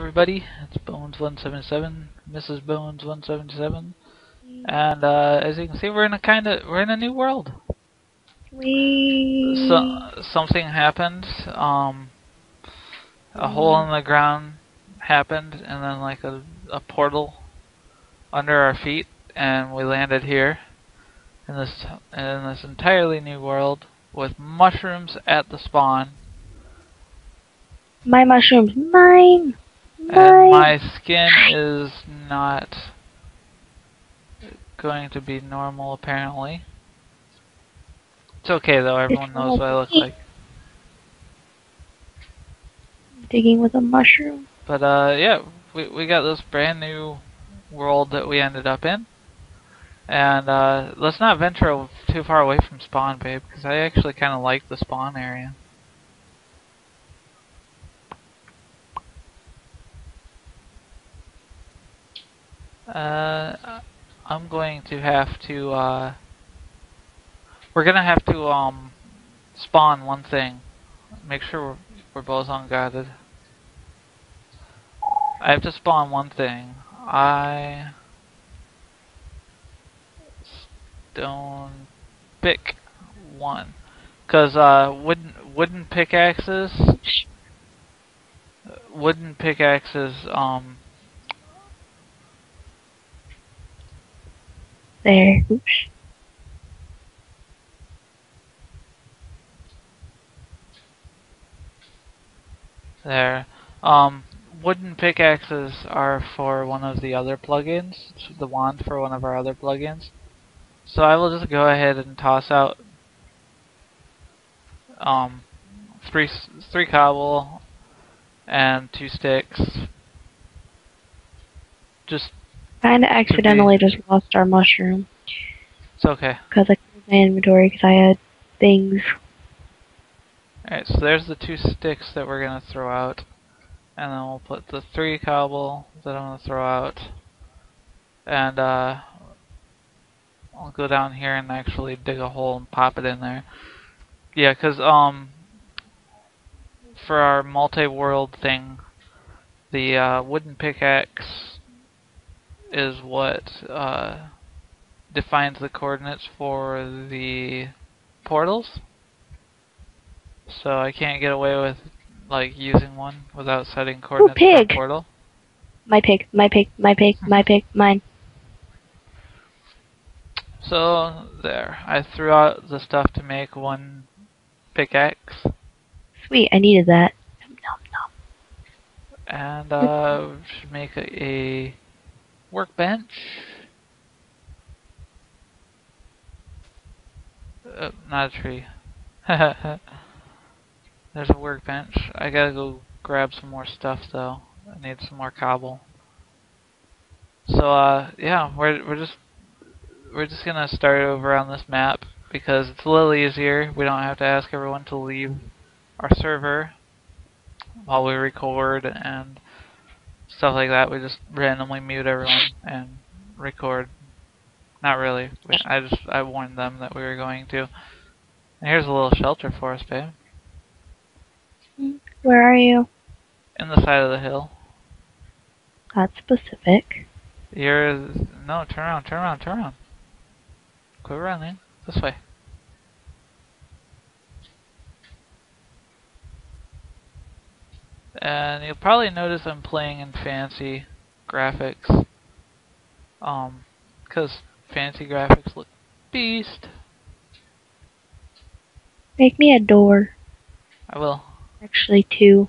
everybody. It's BoneZ177, Mrs. BoneZ177, and uh, as you can see, we're in a kind of we're in a new world. We. So something happened. Um, a hole in the ground happened, and then like a a portal under our feet, and we landed here in this in this entirely new world with mushrooms at the spawn. My mushrooms, mine. And my skin is not going to be normal, apparently. It's okay though, everyone knows what I look like. Digging with a mushroom. But uh, yeah, we we got this brand new world that we ended up in, and uh, let's not venture too far away from spawn, babe, because I actually kind of like the spawn area. Uh, I'm going to have to, uh, we're gonna have to, um, spawn one thing. Make sure we're, we're both unguarded. I have to spawn one thing. I stone pick one. Cause, uh, wooden, wooden pickaxes, wooden pickaxes, um, There. Oops. there. Um, wooden pickaxes are for one of the other plugins. The wand for one of our other plugins. So I will just go ahead and toss out um, three three cobble and two sticks. Just Kind of accidentally just lost our mushroom it's okay. because I closed my inventory because I had things. Alright, so there's the two sticks that we're gonna throw out. And then we'll put the three cobble that I'm gonna throw out. And uh I'll go down here and actually dig a hole and pop it in there. Yeah, because, um for our multi-world thing, the uh, wooden pickaxe is what uh, defines the coordinates for the portals. So I can't get away with like using one without setting coordinates for pig. a portal. My pig, my pig, my pig, my pig, mine. So there, I threw out the stuff to make one pickaxe, Sweet, I needed that. Nom, nom, nom. and uh, should make a, a workbench. Uh, not a tree. There's a workbench. I gotta go grab some more stuff though. I need some more cobble. So uh, yeah, we're we're just we're just gonna start over on this map because it's a little easier. We don't have to ask everyone to leave our server while we record and stuff like that. We just randomly mute everyone and record. Not really. We, I just I warned them that we were going to. And here's a little shelter for us, babe. Where are you? In the side of the hill. That's specific. You're no, turn around, turn around, turn around. Quit running. This way. And you'll probably notice I'm playing in fancy graphics. Um, because fancy graphics look beast. Make me a door. I will. Actually, two.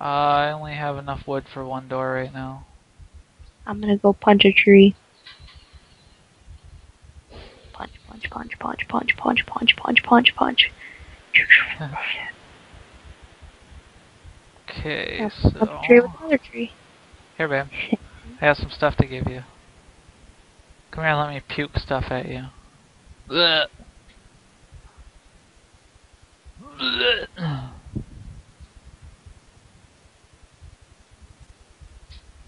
Uh, I only have enough wood for one door right now. I'm gonna go punch a tree. Punch, punch, punch, punch, punch, punch, punch, punch, punch, punch. Okay, so Up tree with another tree. here, babe. I have some stuff to give you. Come here, and let me puke stuff at you. Blech. Blech.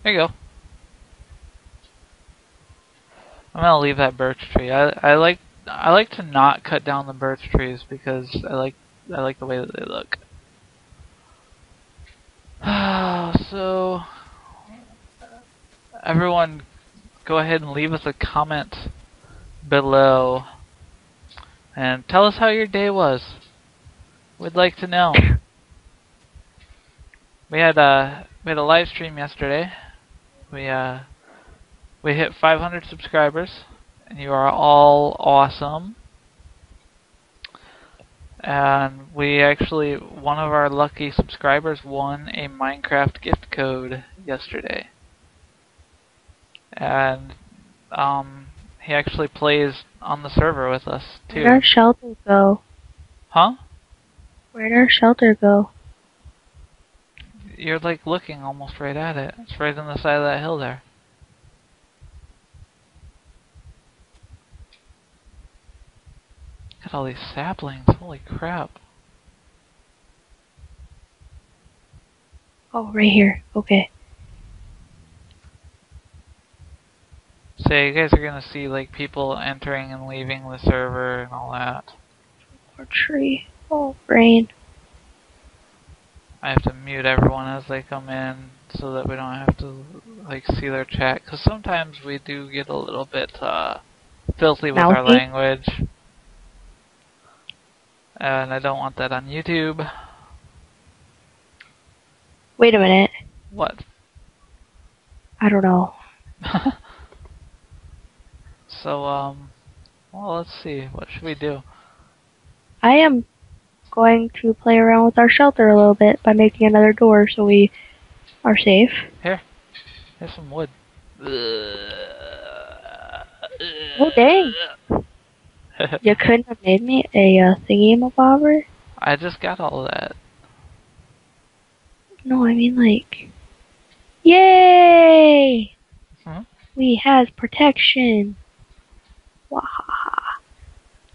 There you go. I'm gonna leave that birch tree. I I like I like to not cut down the birch trees because I like I like the way that they look. So everyone go ahead and leave us a comment below and tell us how your day was. We'd like to know. We had a we had a live stream yesterday. We uh we hit 500 subscribers, and you are all awesome. And we actually one of our lucky subscribers won a Minecraft gift code yesterday. And um he actually plays on the server with us too. Where'd our shelter go? Huh? Where'd our shelter go? You're like looking almost right at it. It's right on the side of that hill there. Got all these saplings. Holy crap. Oh, right here. Okay. So you guys are gonna see like people entering and leaving the server and all that. Or tree. Oh, rain. I have to mute everyone as they come in so that we don't have to like see their chat because sometimes we do get a little bit uh, filthy with our Mouthy? language, and I don't want that on YouTube. Wait a minute. What? I don't know. so um, well let's see. What should we do? I am going to play around with our shelter a little bit by making another door so we are safe. Here, here's some wood. Oh, dang. You couldn't have made me a uh, thingy mabobber? I just got all that. No, I mean like, yay! Hmm? We has protection. Wahaha.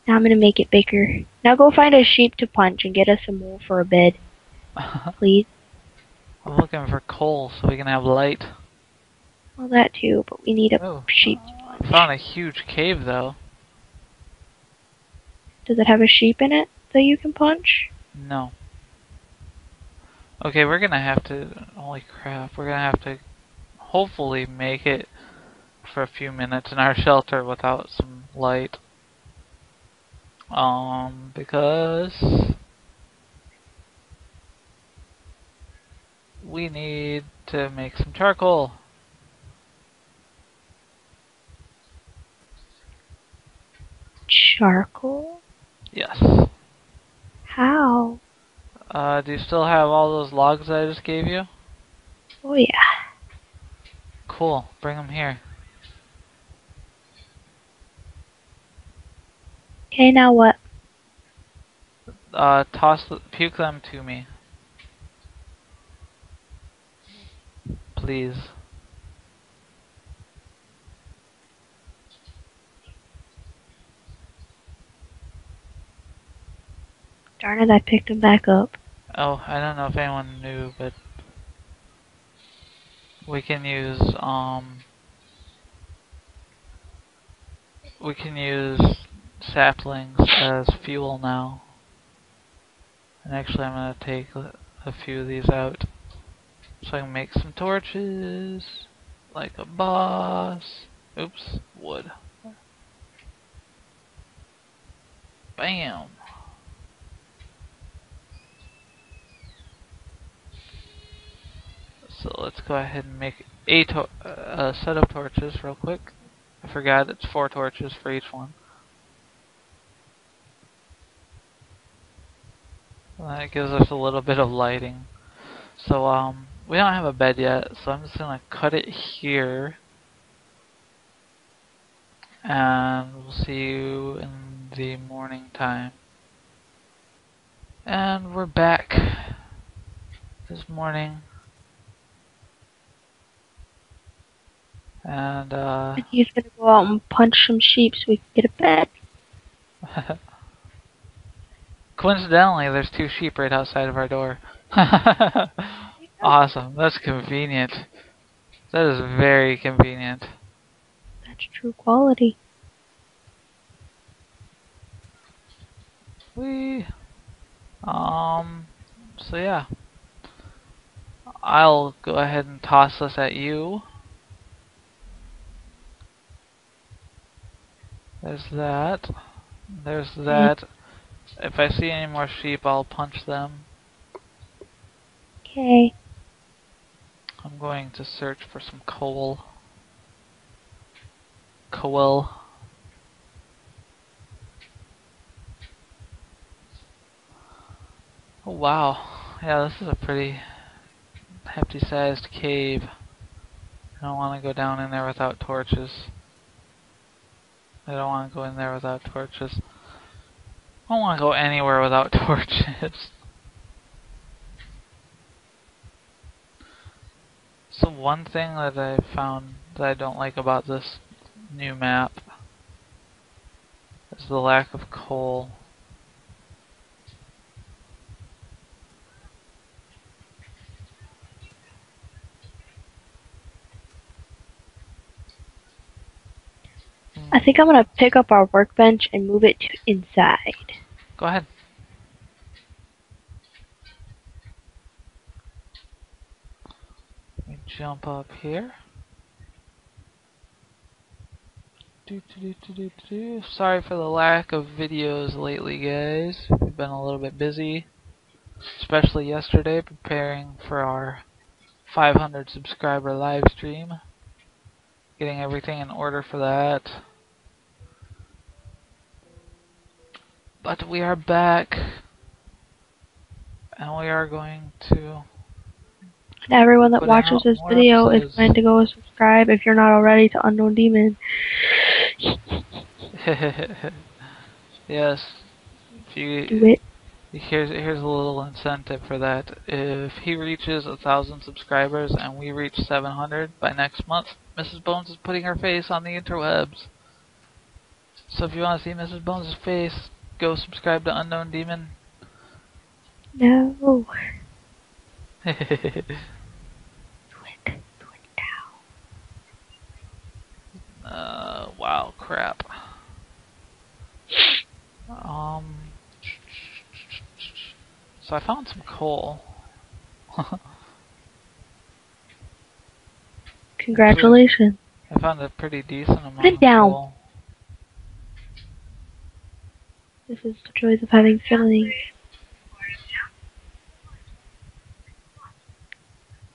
Now I'm gonna make it bigger. Now go find a sheep to punch and get us some wool for a bed, please. I'm looking for coal so we can have light. Well, that too, but we need a Oh. sheep. I found a huge cave though. Does it have a sheep in it that you can punch? No. Okay, we're gonna have to. Holy crap! We're gonna have to hopefully make it for a few minutes in our shelter without some light. Um, because we need to make some charcoal. Charcoal? Yes. How? Uh, do you still have all those logs that I just gave you? Oh yeah. Cool. Bring them here. Okay, now what? Uh, toss, the, puke them to me. Please. Darn I picked him back up. Oh, I don't know if anyone knew, but we can use um we can use saplings as fuel now. And actually, I'm gonna take a, a few of these out so I can make some torches like a boss. Oops, wood. Bam. So let's go ahead and make a uh, set of torches real quick. I forgot it's four torches for each one. That gives us a little bit of lighting. So um, we don't have a bed yet, so I'm just gonna cut it here. And we'll see you in the morning time. And we're back this morning. And uh He's gonna go out and punch some sheep so we can get a bed. coincidentally there's two sheep right outside of our door. awesome. That's convenient. That is very convenient. That's true quality. We um so yeah. I'll go ahead and toss this at you. There's that. There's mm-hmm. that. If I see any more sheep, I'll punch them. Okay. I'm going to search for some coal. Coal. Oh wow. Yeah, this is a pretty hefty sized cave. I don't want to go down in there without torches. I don't want to go in there without torches. I don't want to go anywhere without torches. So one thing that I found that I don't like about this new map is the lack of coal. I think I'm gonna pick up our workbench and move it to inside. Go ahead. Jump up here. Do, do, do, Sorry for the lack of videos lately, guys. We've been a little bit busy, especially yesterday, preparing for our 500 subscriber live stream. Getting everything in order for that. But we are back. And we are going to. Everyone that watches this video is going to go subscribe if you're not already to Unknown Demon. yes. If you, Do it. Here's here's a little incentive for that. If he reaches a thousand subscribers and we reach 700 by next month, Mrs. Bones is putting her face on the interwebs. So if you want to see Mrs. Bones' face, go subscribe to Unknown Demon. No. Do uh, it. Now. Uh, wow, crap. Um. So I found some coal. Congratulations. I found a pretty decent amount Put it down. coal. This is the joys of having siblings.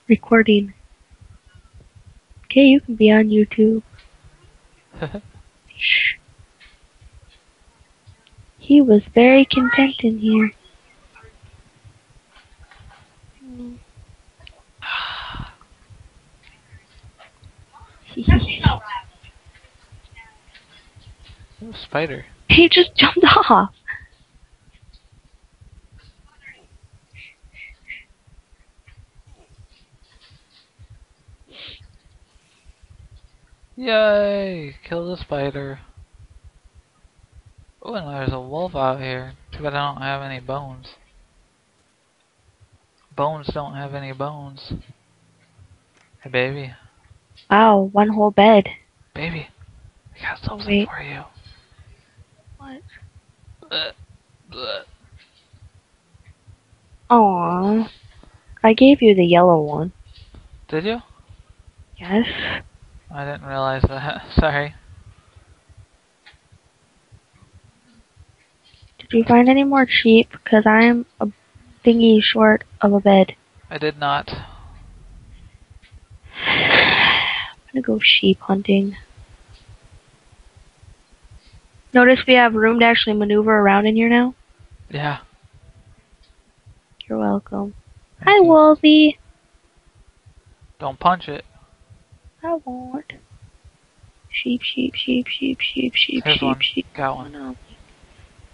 Recording. Okay, you can be on YouTube. Shh. He was very content in here. Ooh, spider. he just jumped off. Yay! Kill the spider. Oh, and there's a wolf out here. Too bad I don't have any bones. Bones don't have any bones. Hey, baby. Wow, one whole bed. Baby. I got something wait. for you. What? Bleh, bleh. Aww. I gave you the yellow one. Did you? Yes. I didn't realize that. Sorry. Did you find any more sheep? Because I'm a thingy short of a bed. I did not. I'm gonna go sheep hunting. Notice we have room to actually maneuver around in here now. Yeah. You're welcome. Hi, you. Wolfie. Don't punch it. I won't. Sheep, sheep, sheep, sheep, sheep, sheep, Here's sheep, one. sheep. Got Oh, one. no.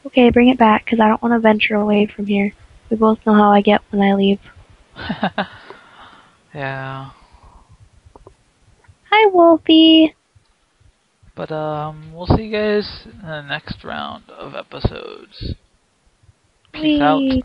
Okay, bring it back, because I don't want to venture away from here. We both know how I get when I leave. yeah. Hi, Wolfie. But um, we'll see you guys in the next round of episodes. Peace out. Whee!